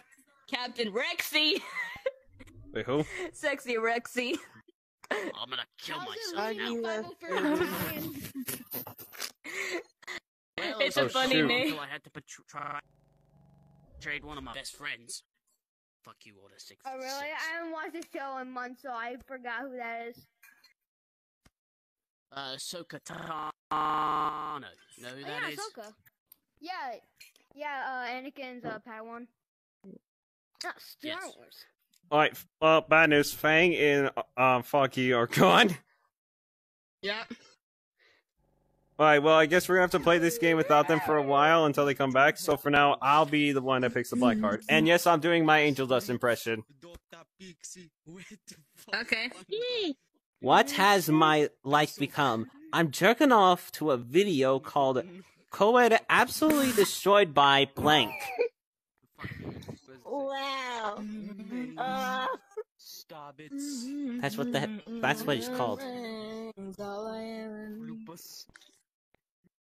[SPEAKER 1] Captain Rexy,
[SPEAKER 2] Wait, who?
[SPEAKER 1] sexy Rexy.
[SPEAKER 9] I'm gonna kill myself
[SPEAKER 10] Are
[SPEAKER 9] now.
[SPEAKER 10] you a
[SPEAKER 9] Well,
[SPEAKER 1] It's
[SPEAKER 2] a
[SPEAKER 9] was
[SPEAKER 2] funny
[SPEAKER 9] so
[SPEAKER 2] name.
[SPEAKER 9] I had to betr- try trade one of my best friends. Fuck you, Order Six.
[SPEAKER 3] Oh really? I haven't watched the show in months, so I forgot who that is.
[SPEAKER 9] Uh, Ahsoka Tano. Know who
[SPEAKER 3] Oh,
[SPEAKER 9] that
[SPEAKER 3] yeah,
[SPEAKER 9] is?
[SPEAKER 3] Ahsoka. Yeah, yeah. Uh, Anakin's uh, Padawan. Not Star
[SPEAKER 9] Yes.
[SPEAKER 3] Wars.
[SPEAKER 2] All right. Well, bad news. Fang and um Foggy are [LAUGHS] gone.
[SPEAKER 1] Yeah.
[SPEAKER 2] All right. Well, I guess we're gonna have to play this game without them for a while until they come back. So for now, I'll be the one that picks the black card. And yes, I'm doing my Angel Dust impression.
[SPEAKER 1] Okay.
[SPEAKER 8] What has my life become? I'm jerking off to a video called Coed Absolutely Destroyed by Blank.
[SPEAKER 10] Wow. Uh,
[SPEAKER 9] Stop it.
[SPEAKER 8] That's what the that's what it's called.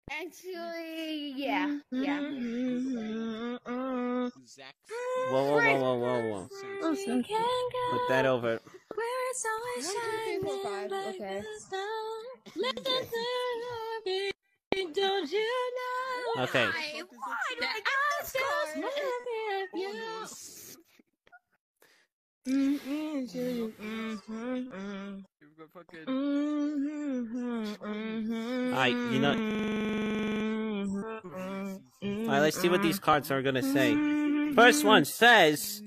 [SPEAKER 3] Actually, yeah, yeah. Mm-hmm.
[SPEAKER 9] Zach.
[SPEAKER 8] Whoa, whoa, whoa, whoa, whoa, whoa. Put that over.
[SPEAKER 3] Okay. [LAUGHS]
[SPEAKER 1] Don't you know?
[SPEAKER 8] Okay.
[SPEAKER 3] Why? Why do I get this card?
[SPEAKER 9] You've got fucking.
[SPEAKER 8] Mm-hmm, Alright, you know. Mm-hmm. Alright, let's see what these cards are gonna say. Mm-hmm. First one says,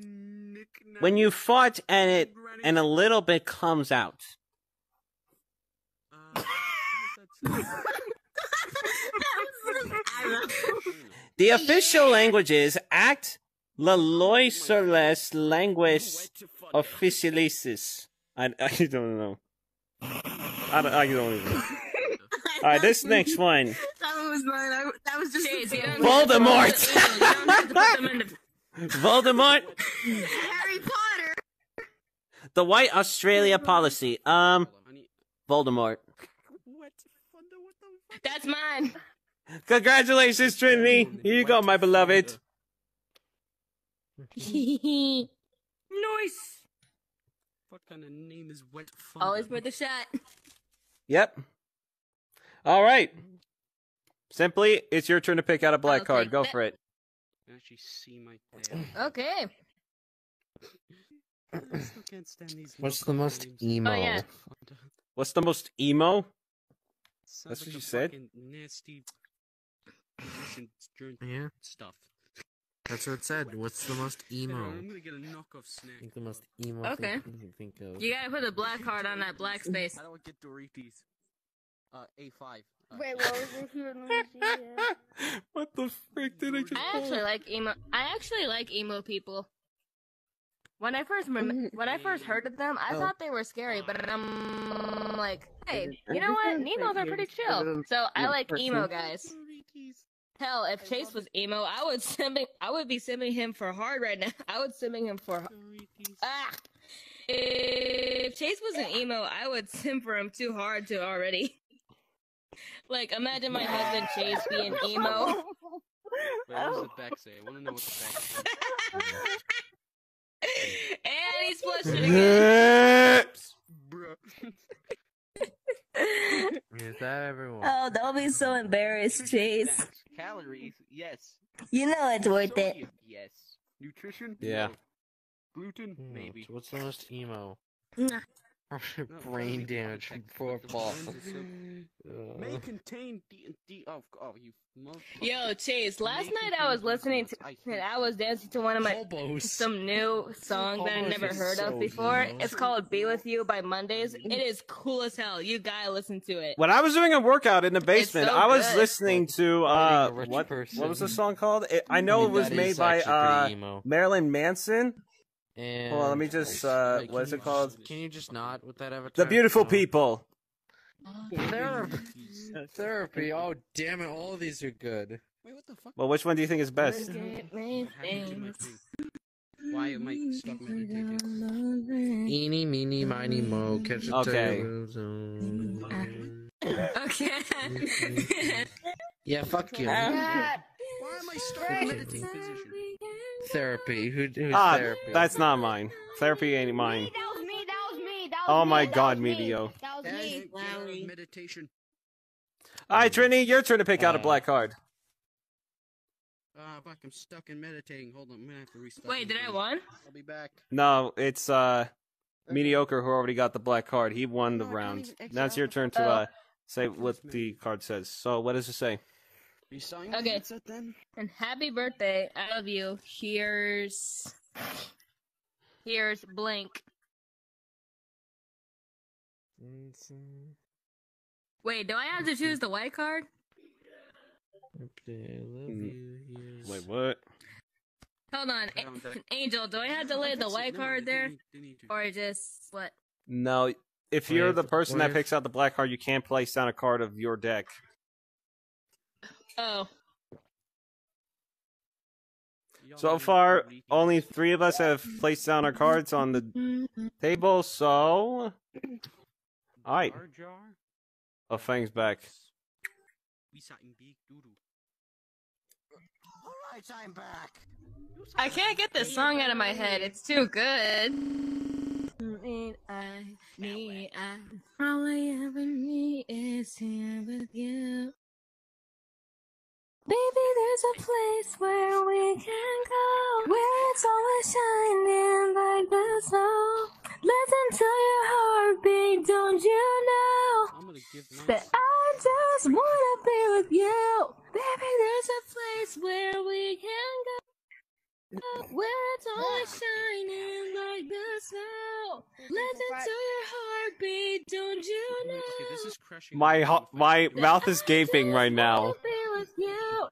[SPEAKER 8] when you fart and it and a little bit comes out. The official language is Act La Loi sur les langues officielles. I, I don't know. I don't, I don't even. [LAUGHS] Alright, this next one.
[SPEAKER 1] That was mine. I, that was just Chase, you
[SPEAKER 8] Voldemort!
[SPEAKER 1] You don't have to put them in the [LAUGHS]
[SPEAKER 8] Voldemort!
[SPEAKER 3] Harry Potter.
[SPEAKER 8] The White Australia policy. Um,
[SPEAKER 9] Hold on, I need-
[SPEAKER 8] Voldemort.
[SPEAKER 9] What? What the
[SPEAKER 1] That's mine.
[SPEAKER 2] Congratulations, Trinity. Here you go, my beloved.
[SPEAKER 1] Always [LAUGHS]
[SPEAKER 4] Nice. What kind of name is Wet Fun?
[SPEAKER 1] worth a shot.
[SPEAKER 2] Yep. All right. Simply, it's your turn to pick out a black
[SPEAKER 1] Okay,
[SPEAKER 2] card. Go for it.
[SPEAKER 4] I actually see my tail. [CLEARS THROAT]
[SPEAKER 1] Okay.
[SPEAKER 4] I still can't stand these.
[SPEAKER 11] What's the most
[SPEAKER 4] names.
[SPEAKER 11] emo?
[SPEAKER 1] Oh, yeah.
[SPEAKER 2] What's the most emo?
[SPEAKER 4] Sounds
[SPEAKER 2] That's what you said?
[SPEAKER 4] Nasty. [CLEARS THROAT]
[SPEAKER 11] Yeah.
[SPEAKER 4] Stuff.
[SPEAKER 11] That's what it said. What's the most emo?
[SPEAKER 4] I'm gonna get a knockoff
[SPEAKER 11] I think the most emo
[SPEAKER 1] Okay.
[SPEAKER 11] thing you can think of.
[SPEAKER 1] You gotta put a black card on that black [LAUGHS] space.
[SPEAKER 9] I don't get Doritos. Uh, A5. Uh,
[SPEAKER 3] Wait, what was this? [LAUGHS] Let me see it.
[SPEAKER 2] what the frick did I just
[SPEAKER 1] I actually like emo. I actually like emo people. When I first rem- [LAUGHS] when I first heard of them, I
[SPEAKER 11] Oh.
[SPEAKER 1] thought they were scary, but I'm like, hey, you know what? Emos are pretty chill. So I like emo guys. Hell, if Chase was emo, I would [LAUGHS] simming. I would be simming him for hard right now. [LAUGHS] I would simming him for ah. If Chase was an emo, I would sim for him too hard to already. [LAUGHS] Like, imagine my husband Chase being emo.
[SPEAKER 9] Wait, what does the back say? I want to know what the back says.
[SPEAKER 1] and he's flushing again.
[SPEAKER 9] Bruh.
[SPEAKER 11] Is that everyone?
[SPEAKER 12] Oh, don't be so embarrassed, Chase.
[SPEAKER 9] Calories, yes.
[SPEAKER 12] You know it's worth it.
[SPEAKER 9] Yes. Nutrition,
[SPEAKER 2] Yeah.
[SPEAKER 9] no. Gluten,
[SPEAKER 11] Hmm,
[SPEAKER 9] maybe.
[SPEAKER 11] what's the most emo? [LAUGHS]
[SPEAKER 12] Nah.
[SPEAKER 11] Brain damage from football.
[SPEAKER 9] May
[SPEAKER 11] Uh,
[SPEAKER 9] contain D D. Oh, oh, you.
[SPEAKER 1] Yo, Chase, last night I was listening to and I was dancing to one of my
[SPEAKER 11] Hobos.
[SPEAKER 1] some new [LAUGHS] song that I never
[SPEAKER 11] is
[SPEAKER 1] heard of before.
[SPEAKER 11] emo.
[SPEAKER 1] It's called Be With You by Mondays. It is cool as hell. You gotta listen to it.
[SPEAKER 2] When I was doing a workout in the basement,
[SPEAKER 1] so
[SPEAKER 2] I was
[SPEAKER 1] good.
[SPEAKER 2] listening to uh
[SPEAKER 11] Dating a rich
[SPEAKER 2] what
[SPEAKER 11] person.
[SPEAKER 2] what was the song called? It, I know it was made by uh. Marilyn Manson.
[SPEAKER 11] And
[SPEAKER 2] Hold on, let me just uh
[SPEAKER 11] Wait,
[SPEAKER 2] what is it called?
[SPEAKER 11] just- Can you just not with that avatar?
[SPEAKER 2] The Beautiful
[SPEAKER 11] No.
[SPEAKER 2] People.
[SPEAKER 11] Therapy. Therapy. Oh damn it! All of these are good.
[SPEAKER 9] Wait, what the fuck?
[SPEAKER 2] Well, which one do you think is best?
[SPEAKER 1] Get me
[SPEAKER 4] What happened to my
[SPEAKER 1] things.
[SPEAKER 4] thing? Why am I stuck meditating?
[SPEAKER 11] Eeny, meeny, miny, mo. Catch a
[SPEAKER 2] Okay.
[SPEAKER 1] Okay. [LAUGHS]
[SPEAKER 11] Yeah, fuck you.
[SPEAKER 4] Why am I stuck in meditating position?
[SPEAKER 11] Therapy. Who, who's
[SPEAKER 2] Ah,
[SPEAKER 11] therapy?
[SPEAKER 2] that's not mine. Therapy ain't mine.
[SPEAKER 3] Me, that was me, that was me, that was
[SPEAKER 2] Oh
[SPEAKER 3] me,
[SPEAKER 2] my
[SPEAKER 3] that
[SPEAKER 2] God,
[SPEAKER 3] was me.
[SPEAKER 2] Medio.
[SPEAKER 3] That was
[SPEAKER 4] As
[SPEAKER 3] me.
[SPEAKER 4] a meditation.
[SPEAKER 2] All right, Trini, your turn to pick out a
[SPEAKER 11] Uh,
[SPEAKER 2] black card.
[SPEAKER 4] Ah, fuck, I'm stuck in meditating. Hold on, I'm gonna have to restart.
[SPEAKER 1] Wait,
[SPEAKER 4] my
[SPEAKER 1] did I win?
[SPEAKER 9] I'll be back.
[SPEAKER 2] No, it's uh mediocre who already got the black card. He won the
[SPEAKER 9] No,
[SPEAKER 2] round. Now it's your turn to
[SPEAKER 1] Oh.
[SPEAKER 2] uh say what the card says. So what does it say?
[SPEAKER 9] Are you selling
[SPEAKER 1] Okay.
[SPEAKER 9] the headset then?
[SPEAKER 1] And happy birthday. I love you. Here's here's blank. Wait, do I have to choose the white card? Mm.
[SPEAKER 2] Wait, what?
[SPEAKER 1] Hold on,
[SPEAKER 4] I [LAUGHS]
[SPEAKER 1] Angel. Do I have to lay the white card there,
[SPEAKER 4] need- they need to.
[SPEAKER 1] or just what?
[SPEAKER 2] No, if you're the person that picks out the black card, you can't place down a card of your deck.
[SPEAKER 1] Oh,
[SPEAKER 2] So far, only three of us have placed down our cards on the table. So, all right,
[SPEAKER 4] Jar jar.
[SPEAKER 2] oh, Fang's back.
[SPEAKER 4] We sat in big doodoo.
[SPEAKER 6] Alright, I'm back.
[SPEAKER 1] I can't get this song out of my head. It's too good. Need I, need I, all I ever need is here with you. Baby, there's a place where we can go, where it's always shining like the snow. Listen to your heartbeat, don't you know?
[SPEAKER 4] I'm gonna give
[SPEAKER 1] That I just wanna be with you. Baby, there's a place where we can go. Where it's always shining like the snow. Listen to your heartbeat, don't you know?
[SPEAKER 4] Okay, this is crushing.
[SPEAKER 2] My ho- my mouth is gaping right now.
[SPEAKER 1] Be with you.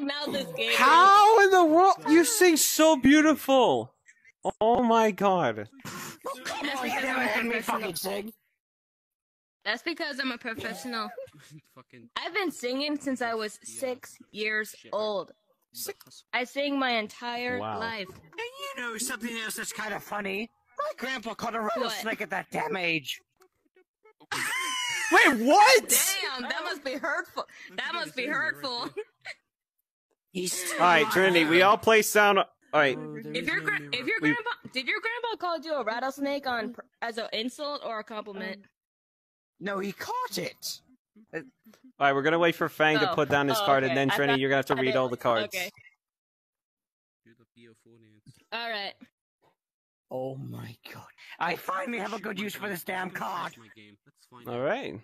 [SPEAKER 1] Mouth is gaping.
[SPEAKER 2] How in the world you sing so beautiful? Oh my god!
[SPEAKER 1] That's because I'm a professional. That's because I'm a professional. I've been singing since I was six years old. I sing my entire
[SPEAKER 2] Wow.
[SPEAKER 1] life.
[SPEAKER 6] And you know something else that's kind of funny? My grandpa caught a rattlesnake at that damn age.
[SPEAKER 2] Wait, what?
[SPEAKER 1] Damn, that must be hurtful. That must be hurtful. [LAUGHS]
[SPEAKER 2] All right, Trinity, we all play sound. All right,
[SPEAKER 1] If your gra- if your
[SPEAKER 2] We-
[SPEAKER 1] grandpa did your grandpa call you a rattlesnake on as an insult or a compliment?
[SPEAKER 6] No, he caught it.
[SPEAKER 2] All right, we're gonna wait for Fang to
[SPEAKER 1] Oh,
[SPEAKER 2] put down his
[SPEAKER 1] oh,
[SPEAKER 2] card,
[SPEAKER 1] okay.
[SPEAKER 2] and then
[SPEAKER 1] I
[SPEAKER 2] Trinity,
[SPEAKER 1] thought-
[SPEAKER 2] you're gonna have to
[SPEAKER 1] I
[SPEAKER 2] read
[SPEAKER 1] did-
[SPEAKER 2] all the [LAUGHS] cards.
[SPEAKER 1] Okay. All right.
[SPEAKER 6] Oh my god. I finally have a good use for this damn card.
[SPEAKER 2] All right,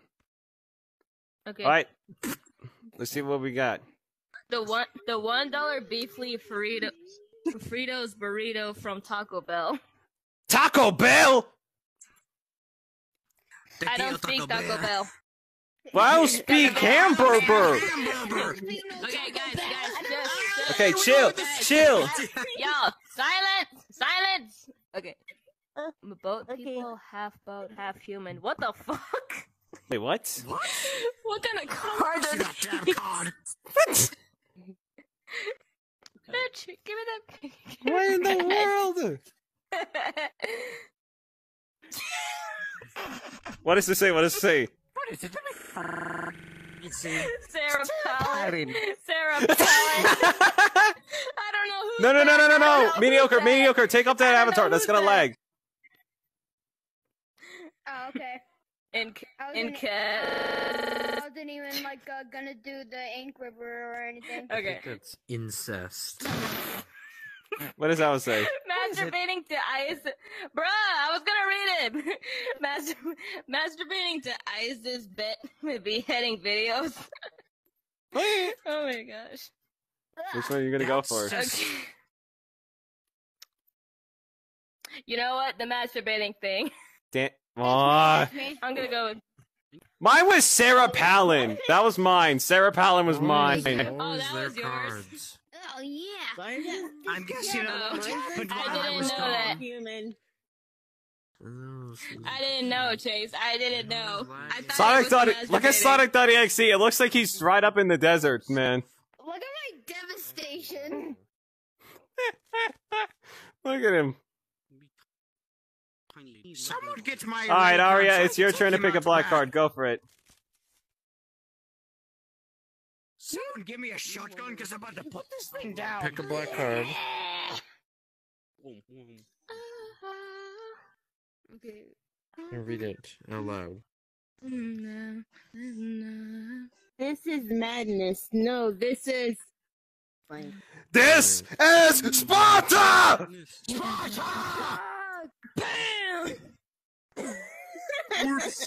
[SPEAKER 1] Okay.
[SPEAKER 2] all right. Let's see what we got.
[SPEAKER 1] The one the one dollar beef leaf Frito Fritos burrito from Taco Bell.
[SPEAKER 2] Taco Bell.
[SPEAKER 1] I don't speak Taco Bell.
[SPEAKER 2] Well, I don't speak hamburger.
[SPEAKER 1] Okay, guys, guys, just, just
[SPEAKER 2] Okay, chill, chill.
[SPEAKER 1] Yo, silence, silence. Okay. I'm a boat people, half boat, half human. What the fuck?
[SPEAKER 2] Wait, what?
[SPEAKER 1] What What kind of card is that?
[SPEAKER 6] card. [LAUGHS]
[SPEAKER 1] Bitch, give me that.
[SPEAKER 2] What [LAUGHS] in the world? [LAUGHS] What does it say? What does it say?
[SPEAKER 6] What is it?
[SPEAKER 1] Sarah Palin.
[SPEAKER 6] Palin.
[SPEAKER 1] Sarah [LAUGHS] Palin. I don't know who.
[SPEAKER 2] No, no, no, no, no, no. Mediocre, mediocre. Take up that avatar. That's gonna
[SPEAKER 1] that-
[SPEAKER 2] lag.
[SPEAKER 3] Oh, okay.
[SPEAKER 1] In
[SPEAKER 3] I
[SPEAKER 1] in
[SPEAKER 3] wasn't-
[SPEAKER 1] cat.
[SPEAKER 3] I wasn't even like uh, gonna do the ink river or anything.
[SPEAKER 1] Okay.
[SPEAKER 11] That's incest. [LAUGHS] [LAUGHS]
[SPEAKER 2] What does that one say?
[SPEAKER 1] Masturbating to ISIS. bruh. I was gonna read it. [LAUGHS] Master, masturbating to ISIS bet beheading videos. [LAUGHS] oh my gosh.
[SPEAKER 2] Which one are you gonna go for?
[SPEAKER 1] Okay. You know what? The masturbating thing.
[SPEAKER 2] Dan- Aw.
[SPEAKER 1] I'm gonna go with.
[SPEAKER 2] Mine was Sarah Palin. That was mine. Sarah Palin was mine.
[SPEAKER 1] Oh, that was yours.
[SPEAKER 3] Oh yeah.
[SPEAKER 6] I'm guessing
[SPEAKER 1] Oh,
[SPEAKER 6] it happened
[SPEAKER 1] I
[SPEAKER 6] I
[SPEAKER 1] didn't
[SPEAKER 6] was
[SPEAKER 1] know
[SPEAKER 6] gone.
[SPEAKER 1] that.
[SPEAKER 8] Human.
[SPEAKER 1] Oh, I didn't know, Chase. I didn't know. I thought
[SPEAKER 2] Sonic
[SPEAKER 1] it was
[SPEAKER 2] thought it, look at
[SPEAKER 1] masturbating.
[SPEAKER 2] Sonic.exe. It looks like he's right up in the desert, man.
[SPEAKER 3] Look at my devastation. [LAUGHS]
[SPEAKER 2] Look at him.
[SPEAKER 6] Someone get my.
[SPEAKER 2] All right,
[SPEAKER 6] red card Aria,
[SPEAKER 2] it's your turn to pick a black card. Go for it.
[SPEAKER 6] Someone give me a shotgun because I'm about to put this thing down.
[SPEAKER 11] Pick a black card. Uh-huh.
[SPEAKER 5] Okay.
[SPEAKER 11] And read it out loud.
[SPEAKER 8] This is madness. No, this is. Fine.
[SPEAKER 2] This is Sparta!
[SPEAKER 11] Sparta. [LAUGHS]
[SPEAKER 1] This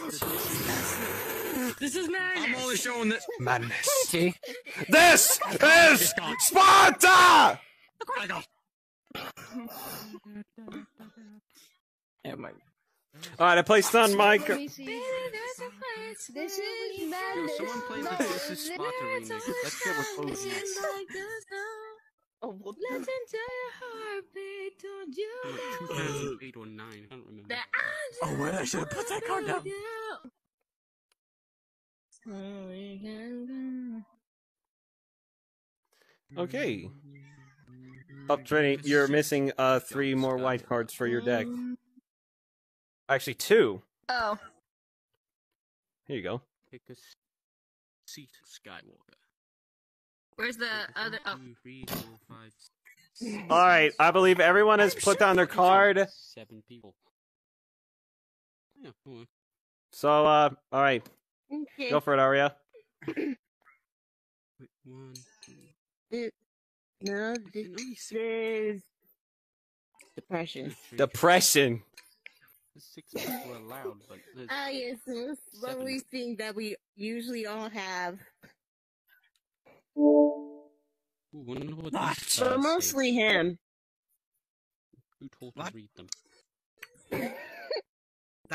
[SPEAKER 1] is madness.
[SPEAKER 6] I'm only showing this.
[SPEAKER 2] Madness.
[SPEAKER 6] See?
[SPEAKER 2] This is Sparta!
[SPEAKER 6] Look where I go. Yeah, my.
[SPEAKER 2] All right, I placed on my.
[SPEAKER 3] Let me see. This is madness.
[SPEAKER 9] someone play the This Is Sparta remake. Let's get with O's next.
[SPEAKER 8] Oh, well,
[SPEAKER 1] Listen to your heartbeat, don't you
[SPEAKER 9] 2008 or 9, I don't remember.
[SPEAKER 1] that
[SPEAKER 6] Oh, wait, I should have put that card down.
[SPEAKER 2] Okay. Up, Trinity, you're missing uh three more white cards for your deck. Actually, two.
[SPEAKER 1] Oh.
[SPEAKER 2] Here you go.
[SPEAKER 9] Pick a seat, Skywalker.
[SPEAKER 1] Where's the other? Oh.
[SPEAKER 9] Two, three, four, five,
[SPEAKER 2] All right, I believe everyone has put down their card.
[SPEAKER 9] seven people. Yeah,
[SPEAKER 2] So, uh, all right,
[SPEAKER 8] Okay.
[SPEAKER 2] go for it, Aria.
[SPEAKER 9] wait, one, two.
[SPEAKER 8] This- No, this is depression.
[SPEAKER 2] Depression.
[SPEAKER 9] There's six people allowed, but there's
[SPEAKER 8] Ah, yes, most lovely thing that we usually all have.
[SPEAKER 9] Ooh, what
[SPEAKER 6] What?
[SPEAKER 9] these
[SPEAKER 8] But
[SPEAKER 9] cards say.
[SPEAKER 8] mostly him.
[SPEAKER 9] Who told
[SPEAKER 6] What?
[SPEAKER 9] to read them? [LAUGHS]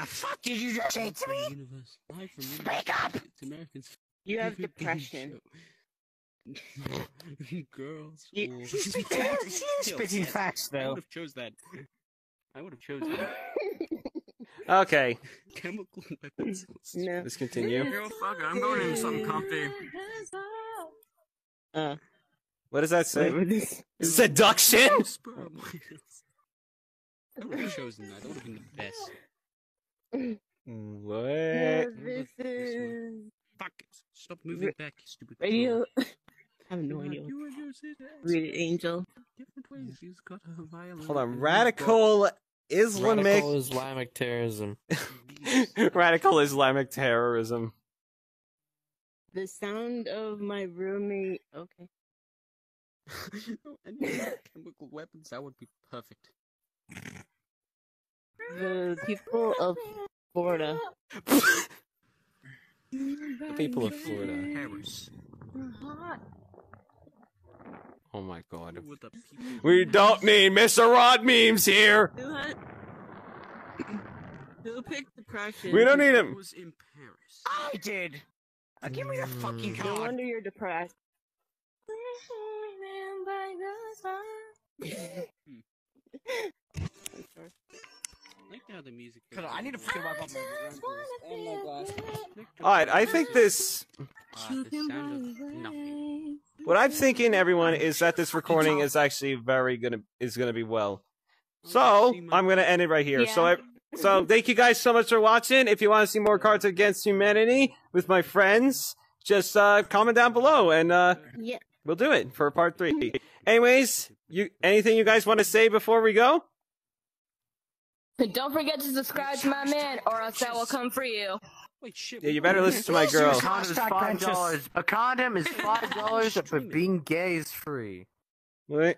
[SPEAKER 6] The fuck did you just say to me?
[SPEAKER 9] universe.
[SPEAKER 6] Speak up!
[SPEAKER 9] It's Americans.
[SPEAKER 8] You have depression.
[SPEAKER 9] show. [LAUGHS] Girls.
[SPEAKER 8] You-
[SPEAKER 9] or-
[SPEAKER 6] She's spitting, she is spitting facts,
[SPEAKER 9] I
[SPEAKER 6] though.
[SPEAKER 9] would have chose that. I would have chosen that. [LAUGHS]
[SPEAKER 2] Okay,
[SPEAKER 9] Chemical [LAUGHS] weapons.
[SPEAKER 8] No.
[SPEAKER 2] let's continue.
[SPEAKER 6] Yo, fuck it, I'm going into something comfy.
[SPEAKER 8] Uh,
[SPEAKER 2] What does that say?
[SPEAKER 8] what was this?
[SPEAKER 2] Seduction.
[SPEAKER 9] Sperm. I would have chosen that. That would have been the best.
[SPEAKER 2] What?
[SPEAKER 8] this is
[SPEAKER 4] Fuck it. Stop moving back, you stupid.
[SPEAKER 8] radio. [LAUGHS] I have no idea. Read it, Angel.
[SPEAKER 9] Different ways. He's got a violin.
[SPEAKER 2] Hold on. Radical Islamic.
[SPEAKER 11] Radical Islamic terrorism. [LAUGHS] [LAUGHS]
[SPEAKER 2] Radical Islamic terrorism.
[SPEAKER 8] The sound of my roommate. Okay.
[SPEAKER 9] Any chemical weapons, that would be perfect.
[SPEAKER 8] The people of Florida.
[SPEAKER 2] The people of Florida.
[SPEAKER 4] Harris.
[SPEAKER 2] Oh my god.
[SPEAKER 4] With the people.
[SPEAKER 2] We don't need Mr. Rod memes here.
[SPEAKER 8] Who picked the crushes?
[SPEAKER 2] We don't need him.
[SPEAKER 4] was in Paris.
[SPEAKER 6] I did. Uh, give me the fucking card!
[SPEAKER 8] No
[SPEAKER 6] card.
[SPEAKER 8] wonder you're depressed. [LAUGHS] [LAUGHS]
[SPEAKER 4] I like how the music.
[SPEAKER 6] Hold I need to fucking wipe off my lenses and my glasses.
[SPEAKER 2] Alright, I think this.
[SPEAKER 4] The sound of nothing.
[SPEAKER 2] What I'm thinking, everyone, is that this recording is actually very gonna is gonna be well. So I'm gonna end it right here. So I, so thank you guys so much for watching. If you want to see more Cards Against Humanity with my friends, just uh, comment down below and uh,
[SPEAKER 8] Yeah.
[SPEAKER 2] we'll do it for part three. Anyways, you anything you guys want to say before we go? [LAUGHS]
[SPEAKER 1] Don't forget to subscribe to my man, or else I will come for you.
[SPEAKER 4] Wait, shit.
[SPEAKER 2] Yeah, you better listen to my girl.
[SPEAKER 11] A condom is five dollars. A condom is [LAUGHS] five dollars, but being gay is free.
[SPEAKER 2] Wait,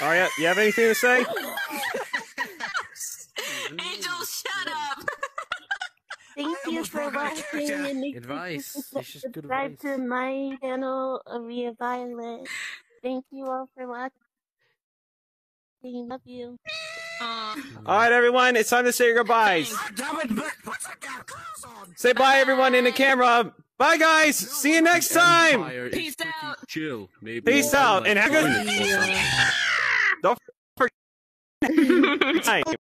[SPEAKER 2] Aria, you have anything to say? [LAUGHS]
[SPEAKER 4] Angel, shut up.
[SPEAKER 8] Thank you for watching and make
[SPEAKER 11] Advice.
[SPEAKER 8] sure to
[SPEAKER 11] It's just good
[SPEAKER 8] subscribe
[SPEAKER 11] advice.
[SPEAKER 8] to my channel, Aria Violet. Thank you all for watching. Love you.
[SPEAKER 1] Uh,
[SPEAKER 2] All right, everyone, it's time to say your goodbyes.
[SPEAKER 6] Damn it, Vic, put some damn clothes on.
[SPEAKER 2] Say bye, everyone, in the camera. Bye, guys. See you next time.
[SPEAKER 1] Peace out.
[SPEAKER 9] Chill. Maybe
[SPEAKER 2] Peace out, and have a good-
[SPEAKER 9] it or something.
[SPEAKER 2] Don't forget. [LAUGHS]